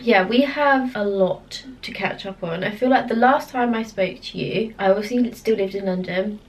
yeah, we have a lot to catch up on. I feel like the last time I spoke to you, I obviously still lived in London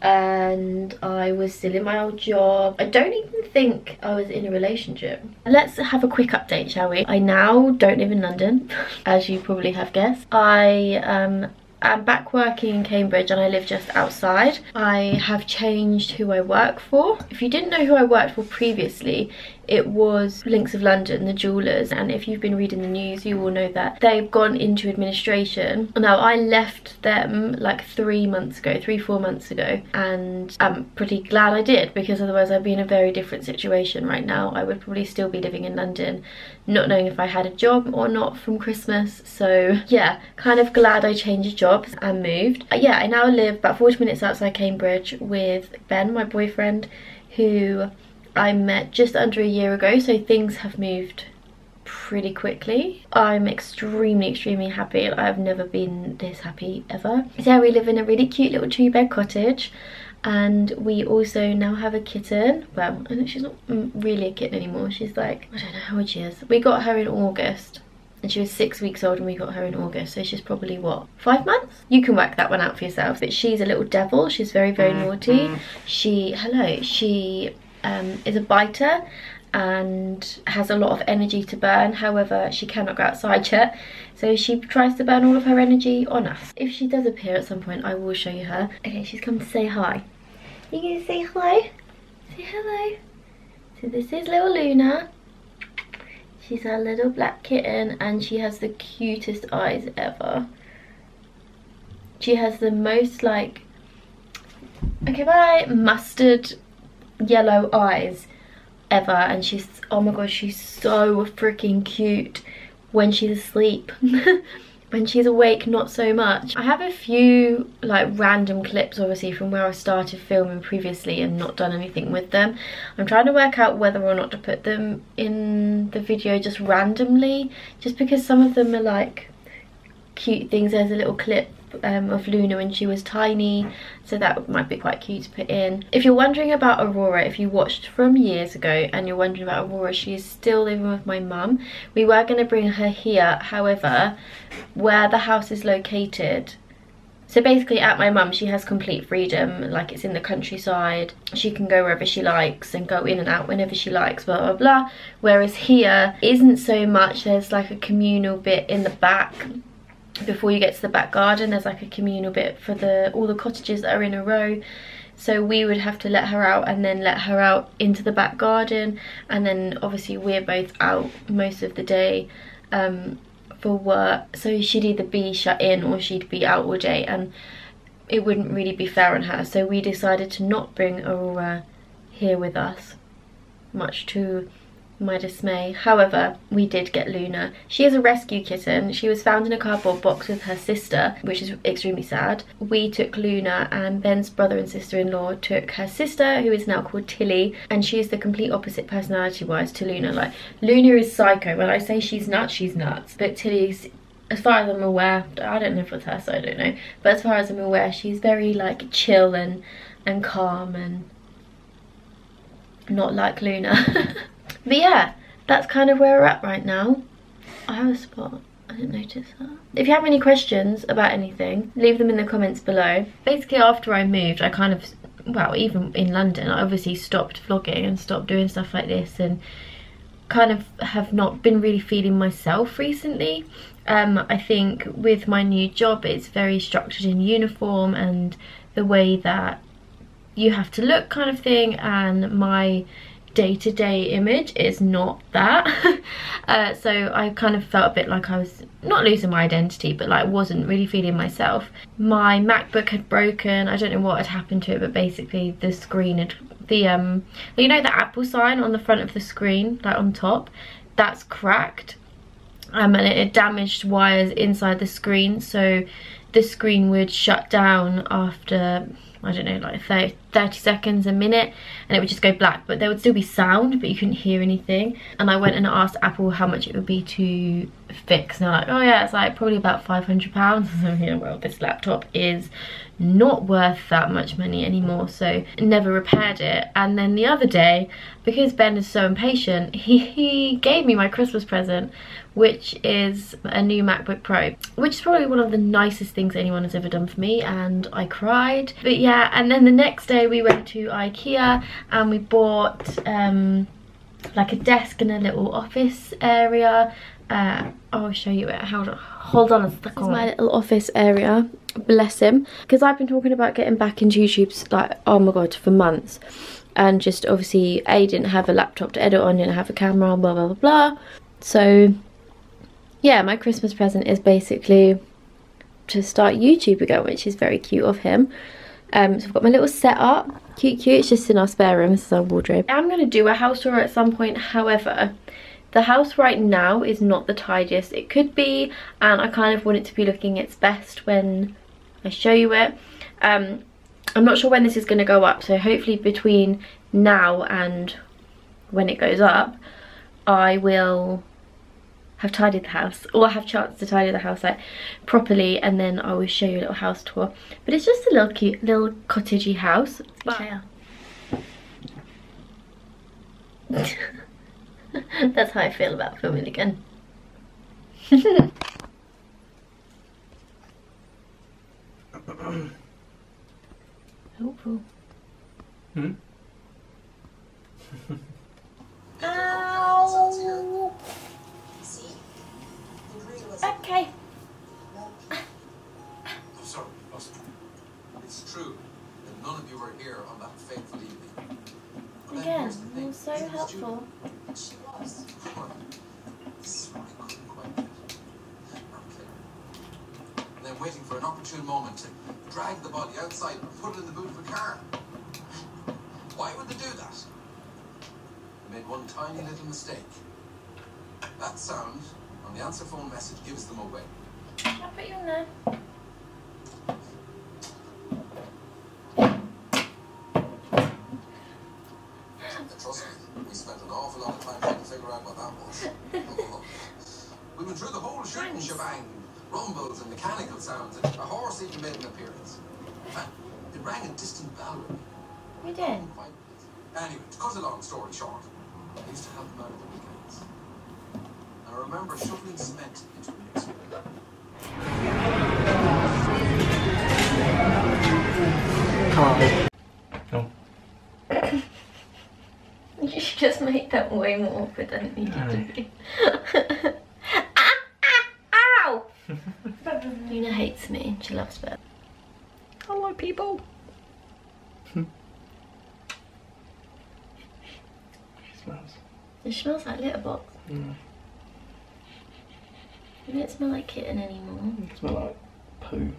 and I was still in my old job. I don't even think I was in a relationship. Let's have a quick update, shall we? I now don't live in London, as you probably have guessed. I um, I'm back working in Cambridge and I live just outside. I have changed who I work for. If you didn't know who I worked for previously, it was Links of London, the jewellers. And if you've been reading the news, you will know that they've gone into administration. Now, I left them like three months ago, three, four months ago. And I'm pretty glad I did because otherwise I'd be in a very different situation right now. I would probably still be living in London, not knowing if I had a job or not from Christmas. So yeah, kind of glad I changed jobs and moved. Uh, yeah, I now live about 40 minutes outside Cambridge with Ben, my boyfriend, who I met just under a year ago, so things have moved pretty quickly. I'm extremely, extremely happy. I've never been this happy ever. So yeah, we live in a really cute little two bed cottage and we also now have a kitten. Well, she's not really a kitten anymore. She's like, I don't know how old she is. We got her in August and she was six weeks old and we got her in August so she's probably what five months you can work that one out for yourself but she's a little devil she's very very naughty mm-hmm. she hello she um, is a biter and has a lot of energy to burn. However she cannot go outside yet. So she tries to burn all of her energy on us. If she does appear at some point i will show you her. Okay she's come to say hi. You gonna say hello say hello. So this is little luna. She's our little black kitten and she has the cutest eyes ever. She has the most like okay bye mustard yellow eyes ever and she's oh my god she's so freaking cute when she's asleep. When she's awake not so much. I have a few like random clips obviously from where i started filming previously and not done anything with them. I'm trying to work out whether or not to put them in the video just randomly just because some of them are like cute things. There's a little clip um, of Luna when she was tiny so that might be quite cute to put in. If you're wondering about Aurora, if you watched from years ago and you're wondering about Aurora, she is still living with my mum. We were going to bring her here, however, where the house is located, so basically at my mum she has complete freedom, like it's in the countryside. She can go wherever she likes and go in and out whenever she likes, blah blah blah. Whereas here isn't so much, there's like a communal bit in the back before you get to the back garden there's like a communal bit for the all the cottages that are in a row. So we would have to let her out and then let her out into the back garden. And then obviously we're both out most of the day um, for work. So she'd either be shut in or she'd be out all day and it wouldn't really be fair on her. So we decided to not bring Aurora here with us much to my dismay. However, we did get Luna. She is a rescue kitten. She was found in a cardboard box with her sister, which is extremely sad. We took Luna and Ben's brother and sister-in-law took her sister, who is now called Tilly, and she is the complete opposite personality-wise to Luna. Like, Luna is psycho. When I say she's nuts, she's nuts. But Tilly's as far as I'm aware, I don't live with her so I don't know, but as far as I'm aware she's very like chill and, and calm and not like Luna. But yeah, that's kind of where we're at right now. I have a spot. I didn't notice that. If you have any questions about anything, leave them in the comments below. Basically, after I moved, I kind of, well, even in London, I obviously stopped vlogging and stopped doing stuff like this and kind of have not been really feeling myself recently. Um, I think with my new job, it's very structured in uniform and the way that you have to look kind of thing and my day-to-day -day image is not that. Uh, so I kind of felt a bit like I was not losing my identity but like wasn't really feeling myself. My MacBook had broken. I don't know what had happened to it but basically the screen had the um you know the Apple sign on the front of the screen like on top? That's cracked um, and it, it damaged wires inside the screen so the screen would shut down after I don't know like 30 30 seconds a minute and it would just go black. But there would still be sound but you couldn't hear anything. And I went and asked Apple how much it would be to fix. And they're like oh yeah it's like probably about 500 pounds. So yeah well this laptop is not worth that much money anymore so never repaired it. And then the other day because Ben is so impatient he, he gave me my Christmas present which is a new MacBook Pro which is probably one of the nicest things anyone has ever done for me and I cried. But yeah and then the next day we went to Ikea and we bought um, like a desk and a little office area. Uh, I'll show you it. Hold on. Hold on a second. This is my little office area. Bless him. Because I've been talking about getting back into YouTube's like oh my god for months. And just obviously A didn't have a laptop to edit on didn't have a camera blah blah blah blah. So yeah my Christmas present is basically to start YouTube again which is very cute of him um, so I've got my little setup. Cute cute. It's just in our spare room. This is our wardrobe. I'm going to do a house tour at some point. However the house right now is not the tidiest it could be and I kind of want it to be looking its best when I show you it. Um, I'm not sure when this is going to go up, so hopefully between now and when it goes up, I will have tidied the house or have chance to tidy the house like properly and then I will show you a little house tour but it's just a little cute little cottagey house that's how I feel about filming again Helpful. Hmm? Ow! Okay. I'm sorry, It's true that none of you were here on that fateful evening. Again, you're so helpful. She was. Then waiting for an opportune moment to drag the body outside and put it in the boot of a car. Why would they do that? They made one tiny little mistake. That sound on the answer phone message gives them away. I'll put you in there. Trust me, we spent an awful lot of time trying to figure out what that was. we went through the whole shooting shebang rumbles and mechanical sounds, and a horse even made an appearance. In fact, it rang a distant bell. We did. Anyway, to cut a long story short, I used to help them out of the weekends. And I remember shoveling cement into a mixer. Oh. you should just make that way more awkward than it needed to be. Luna hates me. She loves Bert. Hello, people. it smells. It smells like litter box. Mm. Doesn't smell like kitten anymore? It smells like poo.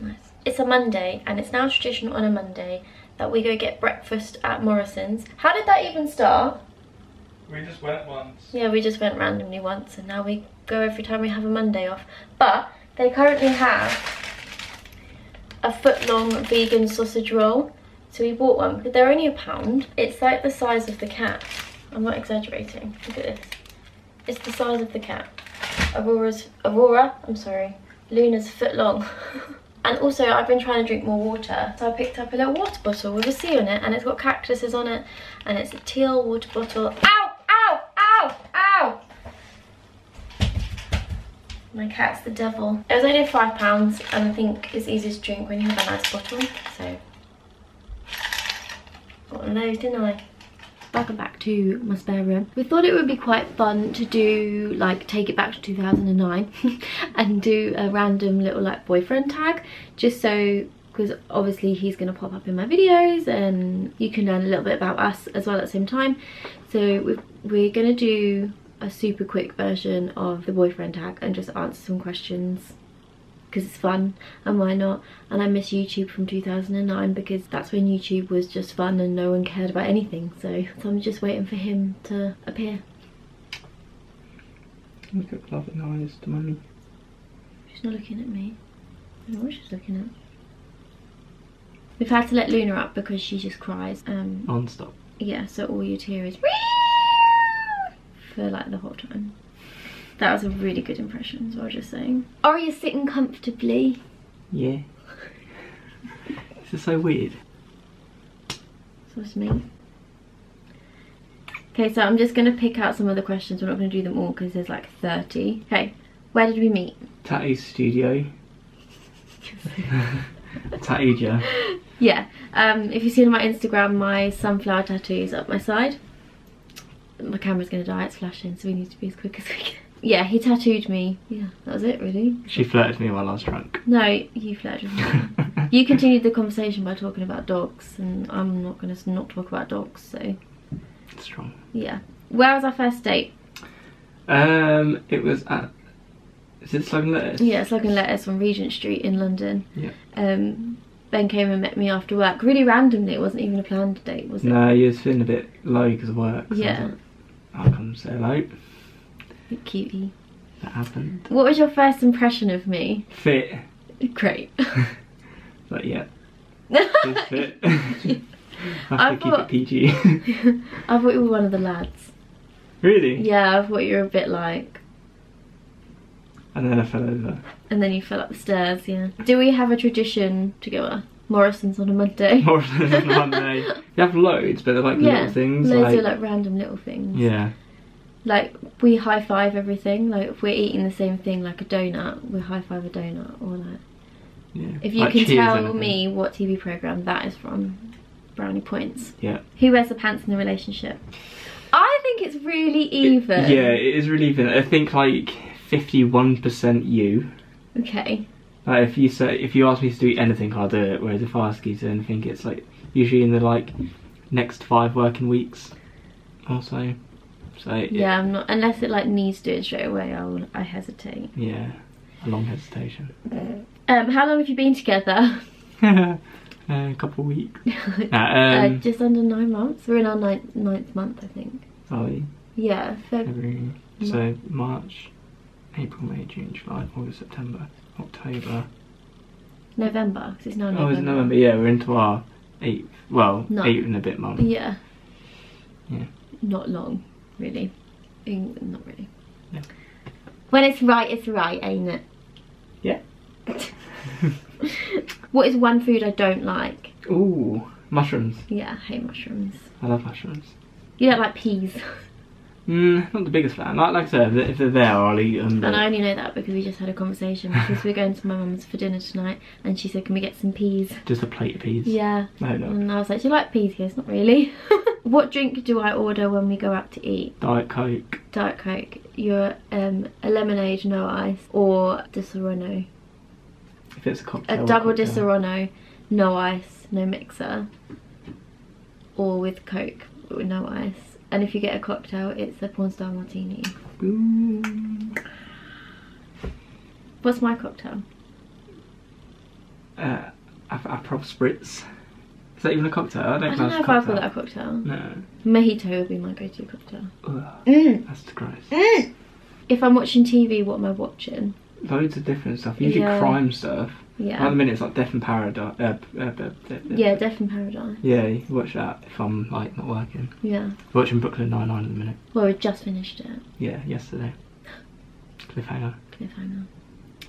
Nice. It's a Monday, and it's now tradition on a Monday that we go get breakfast at Morrison's. How did that even start? We just went once. Yeah, we just went randomly once, and now we go every time we have a Monday off. But they currently have a foot long vegan sausage roll. So we bought one because they're only a pound. It's like the size of the cat. I'm not exaggerating. Look at this. It's the size of the cat. Aurora's, Aurora, I'm sorry, Luna's foot long. and also I've been trying to drink more water. So I picked up a little water bottle with a sea on it and it's got cactuses on it. And it's a teal water bottle. Ow, ow, ow, ow. My cat's the devil. It was only five pounds and I think it's easy to drink when you have a nice bottle. So got one those, didn't I? Welcome back to my spare room. We thought it would be quite fun to do like take it back to 2009 and do a random little like boyfriend tag just so because obviously he's going to pop up in my videos and you can learn a little bit about us as well at the same time so we're going to do a super quick version of the boyfriend tag and just answer some questions because it's fun and why not and I miss YouTube from 2009 because that's when YouTube was just fun and no one cared about anything so, so I'm just waiting for him to appear Look at loving eyes to mummy She's not looking at me I don't know what she's looking at We've had to let Luna up because she just cries. Um, Non-stop. yeah, so all you'd hear is for like the whole time. That was a really good impression, so I was just saying. Are you sitting comfortably? Yeah. this is so weird. So it's me. Okay, so I'm just going to pick out some of the questions. We're not going to do them all because there's like 30. Okay, where did we meet? Tattoo studio. Tattooed ya. Yeah, um, if you've seen on my Instagram, my sunflower tattoo is up my side. My camera's going to die, it's flashing, so we need to be as quick as we can. Yeah, he tattooed me. Yeah, that was it really. She flirted with me while I was drunk. No, you flirted with me. you continued the conversation by talking about dogs, and I'm not going to not talk about dogs, so Strong. yeah. Where was our first date? Um, it was at. Is it Slug and Lettuce? Yeah, it's like a lettuce on Regent Street in London. Yeah. Um, Ben came and met me after work, really randomly. It wasn't even a planned date, was it? No, you was feeling a bit low because of work. so I was Yeah. like, I'll come say hello. Cutie. That happened. What was your first impression of me? Fit. Great. But yeah, it's fit. Have I to keep thought- it PG. I thought you were one of the lads. really? Yeah, I thought you were a bit like. And then I fell over. And then you fell up the stairs, yeah. Do we have a tradition to together? Morrison's on a Monday. Morrison's on a Monday. You have loads, but they're like yeah, little things. loads like, of like random little things. yeah. Like we high five everything. Like if we're eating the same thing, like a donut, we high five a donut. Or like Yeah. if you Like can tell anything. me what TV program that is from, brownie points. Yeah. Who wears the pants in the relationship? I think it's really even. Yeah, it is really even. I think like fifty-one percent you. Okay. Like if you say if you ask me to do anything, I'll do it. Whereas if I ask you to anything, it's like usually in the like next five working weeks or so. So it- Yeah, I'm not unless it like needs doing straight away. I will. I hesitate. yeah, a long hesitation. Um, how long have you been together? a couple of weeks. uh, Nah, um, just under nine months. We're in our ninth, ninth month, I think. are we? Yeah, February. So March, April, May, June, July, August, September, October. November. 'cause it's now November. Oh, it's November. Yeah, we're into our eighth. Well, eight and a bit month. Yeah. Yeah. Not long, really. Not really. When it's right, it's right, ain't it? Yeah. what is one food I don't like? Ooh, mushrooms. Yeah, I hate mushrooms. I love mushrooms. You don't like peas. Mm, not the biggest fan. Like, like I said, if they're- there, I'll eat them. And I only know that because we just had a conversation because we're going to my mum's for dinner tonight and she said, Can we get some peas? just a plate of peas. Yeah. No, no. And I was like, Do you like peas? Yes, Not really. what drink do I order when we go out to eat? Diet Coke. Diet Coke. You're um, a lemonade, no ice, or Disaronno. If it's a cocktail. A double cocktail. Disaronno, no ice, no mixer, or with Coke but with no ice. And if you get a cocktail, it's a porn star martini. Ooh. What's my cocktail? Uh, a, Aperol spritz. Is that even a cocktail? I don't, I know don't know if I'd call that a cocktail. No. Mojito would be my go-to cocktail. Ugh, Mm. that's gross. Mm. If I'm watching TV, what am I watching? Loads of different stuff. Usually Yeah. crime stuff. Yeah. At the minute, it's like Death in Paradise. Uh, uh, uh, uh, Yeah, Death in Paradise. Yeah, you watch that if I'm like not working. Yeah. Watching Brooklyn Nine Nine at the minute. Well, we just finished it. Yeah, yesterday. Cliffhanger. Cliffhanger.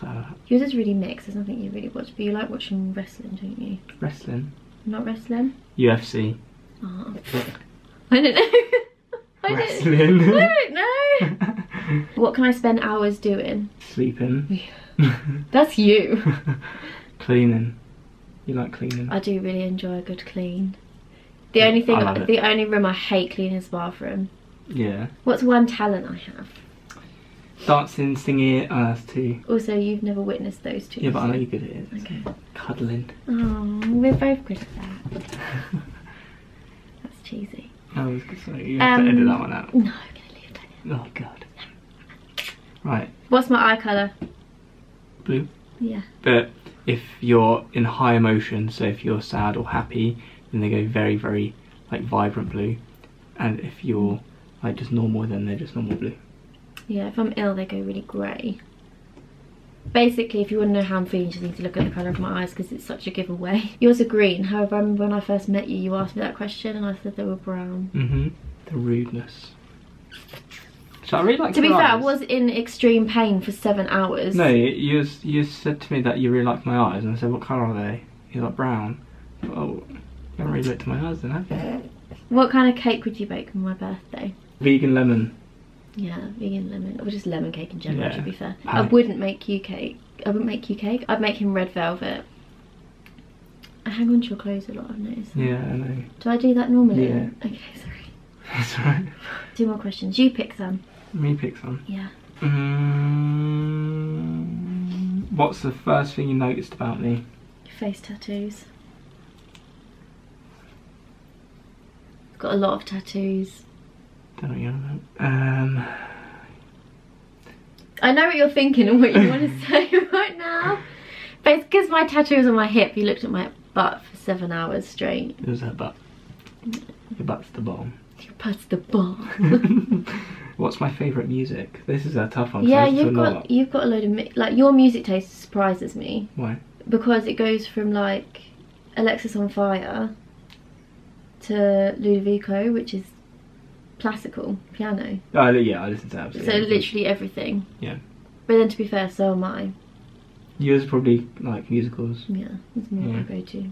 So Yours is really mixed. There's nothing you really watch, but you like watching wrestling, don't you? wrestling, Not wrestling? UFC, Oh. I don't know. I don't, Wrestling. I don't know. What can I spend hours doing? sleeping, That's you. cleaning. You like cleaning? I do really enjoy a good clean. The only thing, I the only room I hate cleaning is bathroom. yeah. What's one talent I have? Dancing, singing. Oh, that's two. Also, you've never witnessed those two. Yeah, but I know you're good at it. Okay. Cuddling. Oh, we're both good at that. That's cheesy. I was gonna say you have to Um, edit that one out. No, I'm gonna leave that. in. Oh god. Right, What's my eye colour? blue. Yeah. But if you're in high emotion, so if you're sad or happy, then they go very, very like vibrant blue. And if you're like just normal, then they're just normal blue. Yeah, if I'm ill, they go really grey. Basically, if you want to know how I'm feeling, you just need to look at the colour of my eyes because it's such a giveaway. Yours are green. However, I remember when I first met you, you asked me that question and I said they were brown. Mm-hmm. The rudeness. So I really like To be fair, I was in extreme pain for seven hours. No, you, you, you said to me that you really liked my eyes, and I said, what colour are they? You're like brown. Oh, you haven't really looked at my eyes then, have you? What kind of cake would you bake for my birthday? Vegan lemon. Yeah, vegan lemon, or just lemon cake in general. Yeah. To be fair, I Pie. wouldn't make you cake. I wouldn't make you cake. I'd make him red velvet. I hang on to your clothes a lot. I've noticed. Yeah, I know. Do I do that normally? Yeah. Okay, sorry. That's right. Two more questions. You pick some. Me pick some. Yeah. Mm, what's the first thing you noticed about me? Face tattoos. Got a lot of tattoos. Don't know you're. Um, I know what you're thinking and what you want to say right now. But it's because my tattoo is on my hip. You looked at my butt for seven hours straight. it was her butt. Your butt's the bomb. Your butt's the bar. What's my favourite music? This is a tough one. yeah, you've got lot. you've got a load of like your music taste surprises me Why? because it goes from like Alexisonfire to Ludovico, which is classical piano. Oh yeah, I listen to absolutely. So everything. literally everything. Yeah. But then to be fair, so am I. Yours probably like musicals. Yeah, it's more Yeah. I go to.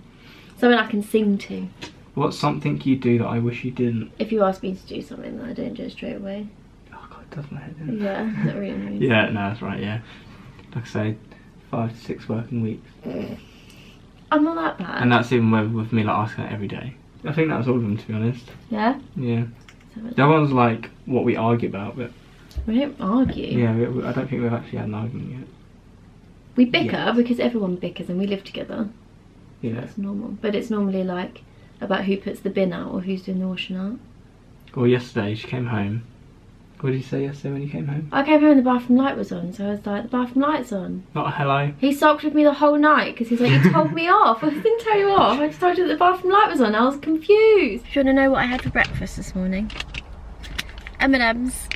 Something I can sing to. What's something you do that I wish you didn't? If you ask me to do something, then I don't do straight away. God, it does my head in. Yeah, that really. Yeah, no, that's right. Yeah, like I say, five to six working weeks, mm. I'm not that bad. and that's even with, with me like asking that every day. I think that was all of them, to be honest. yeah? Yeah, the other one's like what we argue about, but we don't argue. yeah, we, we- I don't think we've actually had an argument yet. We bicker Yeah. because everyone bickers and we live together. Yeah, That's normal. But it's normally like about who puts the bin out or who's doing the washing out. Well, yesterday she came home. What did you say yesterday when you came home? I came home and the bathroom light was on, so I was like, the bathroom light's on. Not a hello. He sulked with me the whole night because he's like, you told me off. I didn't tell you off. I just told you that the bathroom light was on. I was confused. Do you want to know what I had for breakfast this morning? M&M's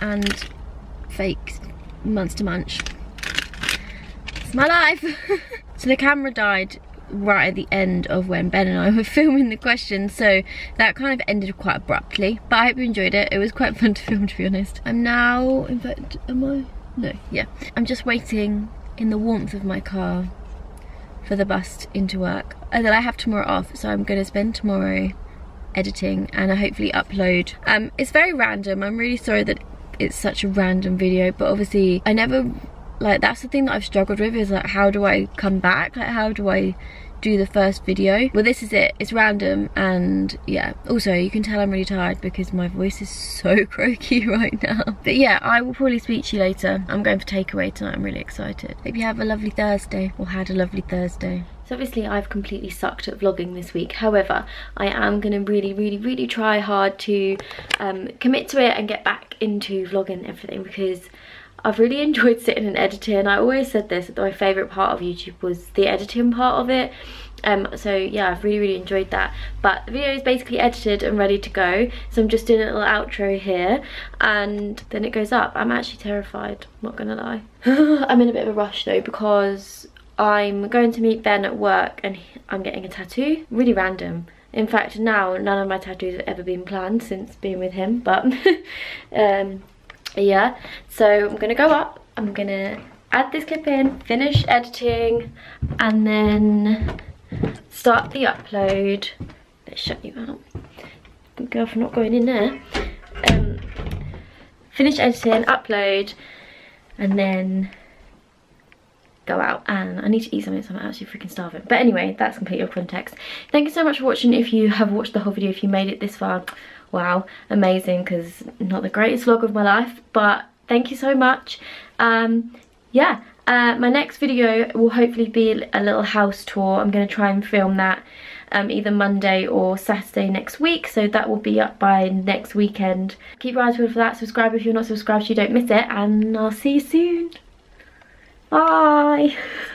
and fake Monster Munch. It's my life. so the camera died right at the end of when Ben and I were filming the questions so that kind of ended quite abruptly but I hope you enjoyed it. It was quite fun to film to be honest. I'm now in fact am I? No yeah. I'm just waiting in the warmth of my car for the bus into work. And then I have tomorrow off so I'm going to spend tomorrow editing and I hopefully upload. Um it's very random. I'm really sorry that it's such a random video but obviously I never like that's the thing that I've struggled with is like how do I come back? Like how do I do the first video? Well this is it. It's random and yeah. Also you can tell I'm really tired because my voice is so croaky right now. But yeah I will probably speak to you later. I'm going for takeaway tonight. I'm really excited. Hope you have a lovely Thursday or had a lovely Thursday. So obviously I've completely sucked at vlogging this week. However I am going to really really really try hard to um, commit to it and get back into vlogging everything because I've really enjoyed sitting and editing. I always said this, that my favourite part of YouTube was the editing part of it. Um, so yeah, I've really, really enjoyed that. But the video is basically edited and ready to go. So I'm just doing a little outro here and then it goes up. I'm actually terrified, not gonna lie. I'm in a bit of a rush though because I'm going to meet Ben at work and I'm getting a tattoo. Really random. In fact, now none of my tattoos have ever been planned since being with him, but um, yeah so i'm gonna go up i'm gonna add this clip in finish editing and then start the upload. Let's shut you out. Good girl for not going in there. Um finish editing upload and then go out. And I need to eat something so I'm actually freaking starving. But anyway that's completely your context. Thank you so much for watching. If you have watched the whole video if you made it this far wow amazing because not the greatest vlog of my life but thank you so much. Um yeah uh, my next video will hopefully be a little house tour. I'm going to try and film that um, either Monday or Saturday next week so that will be up by next weekend. Keep your eyes peeled for that. Subscribe if you're not subscribed so you don't miss it and I'll see you soon. Bye